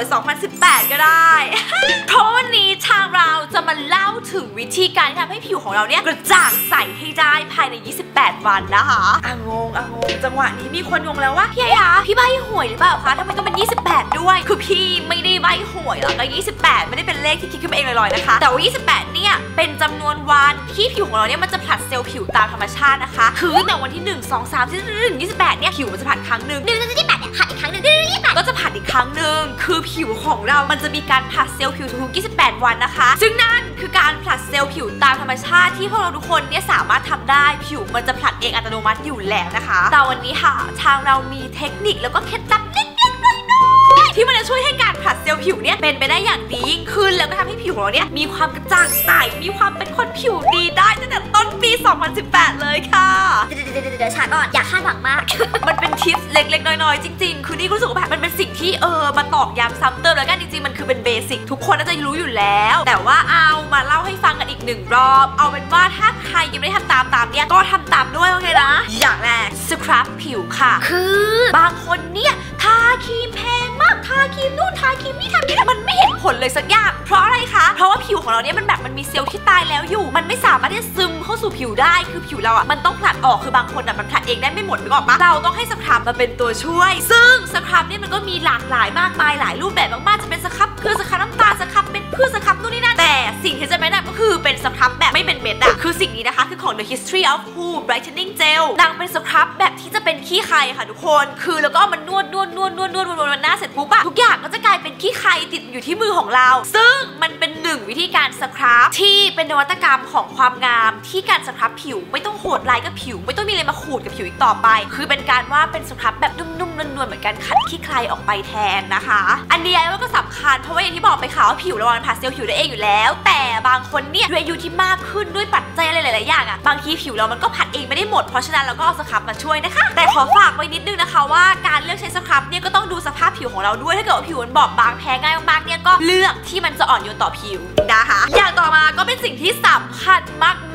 ย 2018 ก็ได้ เพราะวันนี้ทางเราจะมาเล่าถึงวิธีการทำให้ผิวของเราเนี่ยกระจ่างใสให้ได้ภายใน 28 วันนะคะอะงงอะงงจังหวะนี้มีคนงงแล้วว่าพี่ไอ้ะพี่ใบหวยหรือเปล่าคะทำไมต้องเป็น 28 ด้วย คือพี่ไม่ได้ใบหวยหรอกแล้ว28 ไม่ได้เป็นเลขที่คิดขึ้นมาเองลอยๆนะคะ แต่ว่า 28 เนี่ยเป็นจำนวนวันที่ผิวของเราเนี่ยมันจะผลัดเซลล์ผิวตามธรรมชาตินะคะ คือแต่วันที่ 1 2 3 4 1 28 เนี่ยผิวมันจะผลัดครั้งหนึ่ง1 28 ผัดอีกครั้งหนึ่งเรียบแปดก็จะผัดอีกครั้งหนึ่งคือผิวของเรา มันจะมีการผัดเซลล์ผิวทุกๆ28 วันนะคะ ซึ่งนั่นคือการผลัดเซลล์ผิวตามธรรมชาติที่พวกเราทุกคนเนี่ยสามารถทำได้ผิวมันจะผลัดเองอัตโนมัติอยู่แล้วนะคะ แต่วันนี้ค่ะ ทางเรามีเทคนิคแล้วก็เคล็ดลับเล็กๆน้อยๆ ที่มันจะช่วยให้การผลัดเซลล์ผิวเนี่ยเป็นไปได้อย่างดียิ่งขึ้นแล้วก็ทำให้ผิวของเราเนี่ยมีความกระจ่างใส มีความเป็นคนผิวดีได้ตั้งแต่ต้นปี 2018 เลยค่ะเดี๋ยวเดี๋ยวเดี๋ยวช้าก่อนอย่าคาดหวังมาก มันเป็นทิปเล็กๆ น้อยๆ จริงๆ คือนี่รู้สึกว่าแบบมันเป็นสิ่งที่เออมาตอกย้ำซ้ำเติมแล้วกันจริงๆ มันคือเป็น basic ทุกคนน่าจะรู้อยู่แล้ว แต่ว่าเอามาเล่าให้ฟังกันอีกหนึ่งรอบ เอาเป็นว่าถ้าใครยังไม่ได้ทำตามตามเนี้ยก็ทำตามด้วยโอเคนะ อย่างแรก scrub ผิวค่ะ คือบางคนเนี่ยทาครีมแพงมากทาครีมนู่นทาครีมนี่ทาครีมมันไม่เห็นผลเลยสักอย่าง เพราะอะไรคะ เพราะว่าผิวของเราเนี่ยมันแบบมันมีเซลล์ที่ตายแล้วอยู่ มันไม่สามารถที่จะซึมเข้าสู่ผิวได้ คือผิวเราอะมันต้องผลัดออก คือบางคนอะมันผลัดเองได้ไม่หมดนึกออกปะเราต้องให้ scrub มาเป็นตัวช่วย ซึ่ง scrub เนี่ยมันก็มีหลากหลายมากมายหลายรูปแบบมากๆ จะเป็น scrub เกลือ scrub น้ำตาล scrub เป็นเพื่อสครับนู่นนี่นั่น แต่สิ่งที่จะแนะนำก็คือเป็นสครับ ไม่เป็นเม็ดอะคือสิ่งนี้นะคะ คือของ The History of Who Brightening Gel นางเป็นสครับแบบที่จะเป็นขี้ใครค่ะทุกคน คือแล้วก็เอามันนวดนวดนวดนวดนวดนวดนวดหน้าเสร็จปุ๊บอะทุกอย่างก็จะกลายเป็นขี้ใครติดอยู่ที่มือของเรา ซึ่งมันเป็นหนึ่งวิธีการสครับที่เป็นนวัตกรรมของความงามที่การสครับผิวไม่ต้องโหดร้ายกับผิว ไม่ต้องมีอะไรมาขูดกับผิวอีกต่อไป คือเป็นการว่าเป็นสครับแบบนุ่มๆนวลๆเหมือนกันขัดขี้ใครออกไปแทนนะคะ อันนี้ว่าก็สำคัญเพราะว่าอย่างที่บอกไปค่ะว่าผิวเรามันผ่าเซลล์ผิวได้เองอยู่แล้ว แต่บางคนเนี่ยด้วยอายุที่มากขึ้นด้วยปัจจัยอะไรหลาย ๆ อย่างอะบางทีผิวเรามันก็ผัดเองไม่ได้หมด เพราะฉะนั้นเราก็เอาสครับมาช่วยนะคะ แต่ขอฝากไว้นิดนึงนะคะว่าการเลือกใช้สครับเนี่ยก็ต้องดูสภาพผิวของเราด้วย ถ้าเกิดว่าผิวมันบอบบางแพ้ง่ายมากๆเนี่ยก็เลือกที่มันจะอ่อนโยนต่อผิวนะคะ อย่างต่อมาก็เป็นสิ่งที่สำคัญ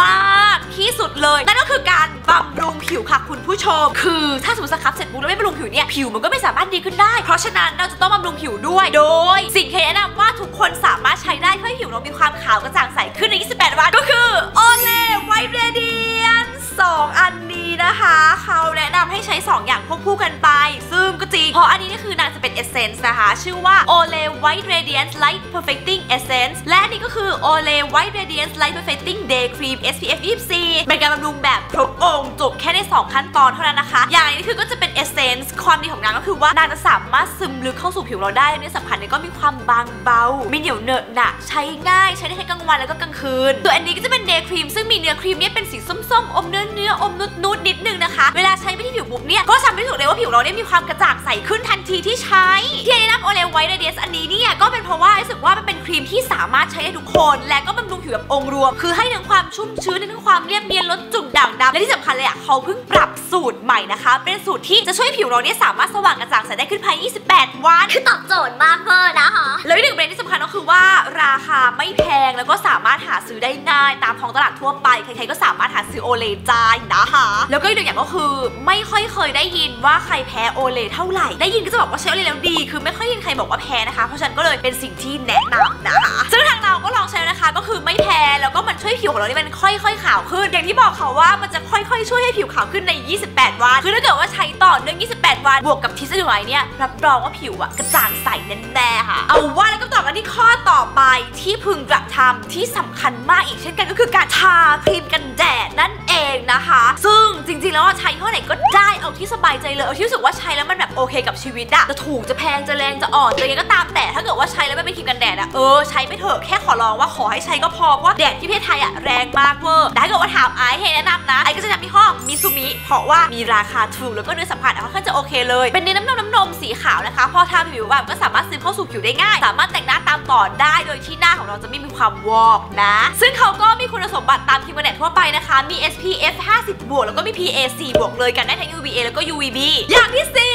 มากๆที่สุดเลย นั่นก็คือการบำรุงผิวค่ะคุณผู้ชม คือถ้าสมมติสครับเสร็จปุ๊บแล้วไม่บำรุงผิวเนี่ยผิวมันก็ไม่สามารถดีขึ้นได้ เพราะฉะนั้นเราจะต้องบำรุงผิวด้วย โดย สิ่งที่แนะนำว่าทุกคนสามารถใช้ได้เพื่อผิวเรามีความขาวกระจ่างใสขึ้นใน 28 วันก็คือ Olay White Radiance สองอันนี้นะคะ เขาแนะนำให้ใช้ 2 อย่างควบคู่กันไป ซึ่งก็จริง เพราะอันนี้นี่คือนางจะเป็น essence นะคะ ชื่อว่า Olay White Radiance Light Perfecting Essence และอันนี้ก็คือ Olay White Radiance Light Perfecting Day Cream SPF 24 เป็นการบำรุงแบบครบองค์จบแค่ใน 2 ขั้นตอนเท่านั้นนะคะ อย่างนี้คือก็จะเป็น essence ความดีของนางก็คือว่านางจะสามารถซึมลึกเข้าสู่ผิวเราได้และที่สำคัญเนี่ยก็มีความบางเบา ไม่เหนียวเหนอะหนะใช้ง่ายใช้ได้ทั้งกลางวันแล้วก็กลางคืนส่วนอันนี้ก็จะเป็น day cream ซึ่งมีเนื้อครีมเนี่ยเป็นสีส้มๆอมเนื้อเนื้ออม nude nude ๆนิดนึงนะคะ เวลาใช้ไปที่ผิวปุ๊บเนี่ยก็ทำให้รู้สึกเลยว่าผิวเราเนี่ยมีความกระจ่างใสขึ้นทันทีที่ใช้ที่แนะนำ Olay White Radiance อันนี้เนี่ยก็เป็นเพราะว่ารู้สึกว่ามันเป็นครีมที่สามารถใช้ได้ทุกคน และก็บำรุงผิวแบบองค์รวม คือให้ทั้งความชุ่มชื้นทั้งความเรียบเนียนลดจุดด่างดำและที่สำคัญเลยอะเขาเพิ่งปรับสูตรใหม่นะคะ เป็นสูตรที่จะช่วยผิวเราเนี่ยสามารถสว่างกระจ่างใสได้ขึ้นภายใน 28 วัน คือตอบโจทย์มากเวอร์นะคะแล้วอีกหนึ่งประเด็นที่สำคัญก็คือว่าราคาไม่แพงแล้วก็สามารถหาซื้อได้ง่ายตามท้องตลาดทั่วไปใครๆก็สามารถหาซื้อโอเลได้นะคะแล้วก็อีกหนึ่งอย่างก็คือไม่ค่อยเคยได้ยินว่าใครแพ้โอเลเท่าไหร่ได้ยินก็จะบอกว่าใช้โอเลแล้วดี คือไม่ค่อยยินใครบอกว่าแพ้นะคะ เพราะฉันก็เลยเป็นสิ่งที่แนะนำนะคะ ซึ่งทางเราก็ลองใช้นะคะ ก็คือไม่แพ้แล้วก็มันช่วยผิวของเรานี่มันค่อยๆขาวขึ้น อย่างที่บอกเขาว่ามันจะค่อยๆ ช่วยให้ผิวขาวขึ้นใน 28 วัน คือถ้าเกิดว่าใช้ต่อเนื่อง 28 วัน บวกกับ tips ดูไอซ์เนี่ย รับรองว่าผิวอะกระจ่างใสแน่ๆค่ะ เอาว่าแล้วก็ต่อกันที่ข้อต่อไปที่พึงกระทำที่สำคัญมากอีกเช่นกันก็คือการทาครีมกันแดดนั่นเองนะคะ ซึ่งจริงๆแล้วใช้เท่าไหร่ก็ได้เอาที่สบายใจเลยเอาที่รู้สึกว่าใช้แล้วมันแบบโอเคกับชีวิตอะจะถูกจะแพงจะแรงจะอ่อนจะยังไงก็ตามแต่ถ้าเกิดว่าใช้แล้วไม่เป็นครีมกันแดดอะเออใช้ไปเถอะแค่ขอร้องว่าขอให้ใช้ก็พอเพราะว่าแดดที่ประเทศไทยอะแรงมากเวอร์แต่ถ้าเกิดว่าถามไอซ์ให้แนะนำนะไอซ์ก็จะแนะนำยี่ห้อมิซูมิเพราะว่ามีราคาถูกแล้วก็เนื้อสัมผัสอะค่อนข้างจะโอเคเลย เป็นเนื้อน้ำนมน้ำนมสีขาวนะคะพอทาผิวแบบก็สามารถซึมเข้าสู่ผิวได้ง่าย สามารถแต่งหน้าตามต่อได้โดยที่หน้าของเราจะไม่มีความวอกนะ ซึ่งเขาก็มีคุณสมบัติตามครีมกันแดดทั่วไปนะคะมี SPF 50 บวกแล้วก็มี PA 4บวกเลยกันได้ทั้ง UVA แล้วก็ UVB อย่างที่สี่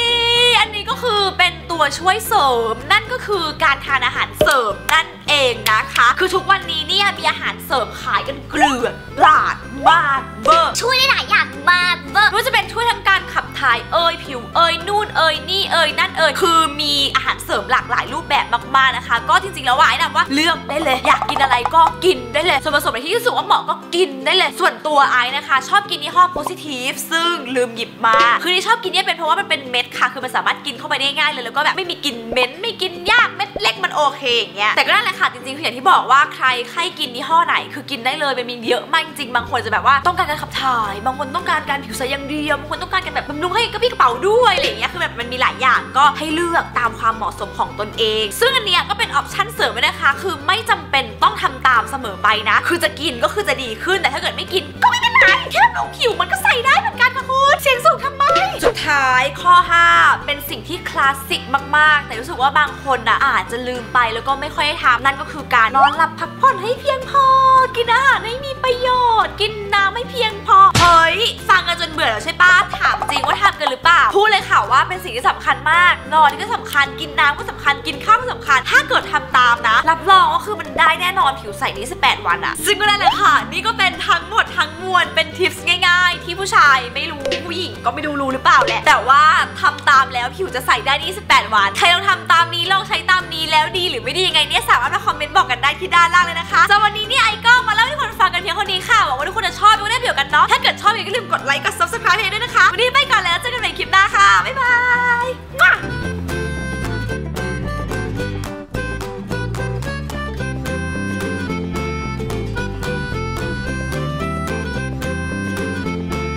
อันนี้ ก็คือเป็นตัวช่วยเสริม นั่นก็คือการทานอาหารเสริมนั่นเองนะคะ คือทุกวันนี้เนี่ยมีอาหารเสริมขายกันเกลือนกลาดมากเบอร์ช่วยได้หลายอย่างมากเวอร์ไม่ว่าจะเป็นช่วยทั้งการขับทายเอ่ยผิวเอ่ยนู่นเอ่ยนี่เอ่ยนั่นเอ่ยคือมีอาหารเสริมหลากหลายรูปแบบมากๆนะคะ ก็จริงๆแล้วว่าไอซ์แนะนำว่าเลือกได้เลย อยากกินอะไรก็กินได้เลยส่วนผสมในที่รู้สึกว่าเหมาะก็กินได้เลย ส่วนตัวไอซ์นะคะ ชอบกินยี่ห้อ positive ซึ่งลืมหยิบมา คือที่ชอบกินเนี่ยเป็นเพราะว่ามันเป็นเม็ด ค่ะ คือมันสามารถกินเข้าไปได้ง่ายเลยแล้วก็แบบไม่มีกลิ่นเหม็นไม่กินยากเม็ดเล็กมันโอเคอย่างเงี้ยแต่ก็นั่นแหละค่ะจริงๆคืออย่างที่บอกว่าใครใครกินยี่ห้อไหน คือกินได้เลยมันมีเยอะมากจริงๆบางคนจะแบบว่าต้องการการขับถ่าย บางคนต้องการการผิวใสอย่างเดียวบางคนต้องการการแบบบำรุงให้กระปี้กระเป๋าด้วยอะไรอย่างเงี้ยคือแบบมันมีหลายอย่างก็ให้เลือกตามความเหมาะสมของตนเอง ซึ่งอันเนี้ยก็เป็น option เสริมไว้นะคะ คือไม่จำเป็นต้องทำตามเสมอไปนะ คือจะกินก็คือจะดีขึ้นแต่ถ้าเกิดไม่กินก็ไม่เป็น ไรแค่บำรุงผิวมันก็ใสได้เหมือนกันค่ะคุณเสียงสูงทำไม สุดท้ายข้อ 5 เป็นสิ่งที่คลาสสิกมากๆ แต่รู้สึกว่าบางคนอะอาจจะลืมไปแล้วก็ไม่ค่อยได้ทำนั่นก็คือการนอนหลับพักผ่อนให้เพียงพอ กินอาหารให้มีประโยชน์ กินน้ำให้เพียงพอ เฮ้ย ฟังกันจนเบื่อแล้วใช่ปะถามจริงว่าทำกันหรือเปล่า พูดเลยค่ะว่าเป็นสิ่งที่สำคัญมาก นอนก็สำคัญ กินน้ำก็สำคัญ กินข้าวก็สำคัญ ถ้าเกิดทำตามนะ รับรองว่าคือมันได้แน่นอนผิวใสนี้18 วันอะซึ่งก็ได้เลยค่ะ นี่ก็เป็นทั้งหมดทั้งมวลเป็นทิปส์ง่าย ๆ ที่ผู้ชายไม่รู้ผู้หญิงก็ไม่ดูรู้หรือเปล่าแหละ แต่ว่าทำตามแล้วผิวจะใสได้นี่18วัน ใครลองทำตามนี้ลองใช้ตามนี้แล้วดีหรือไม่ดียังไงเนี่ยสามารถมา comment บอกกันได้ที่ด้านล่างเลยนะคะสำหรับวันนี้เนี่ยไอซ์ก็มาเล่าให้คนฟังกันเพียงเท่านี้ค่ะหวังว่าทุกคนจะชอบไม่ได้เบียวกันเนาะถ้าเกิดชอบอย่าลืมกดไลค์กด subscribe ให้ด้วยนะคะวันนี้ไป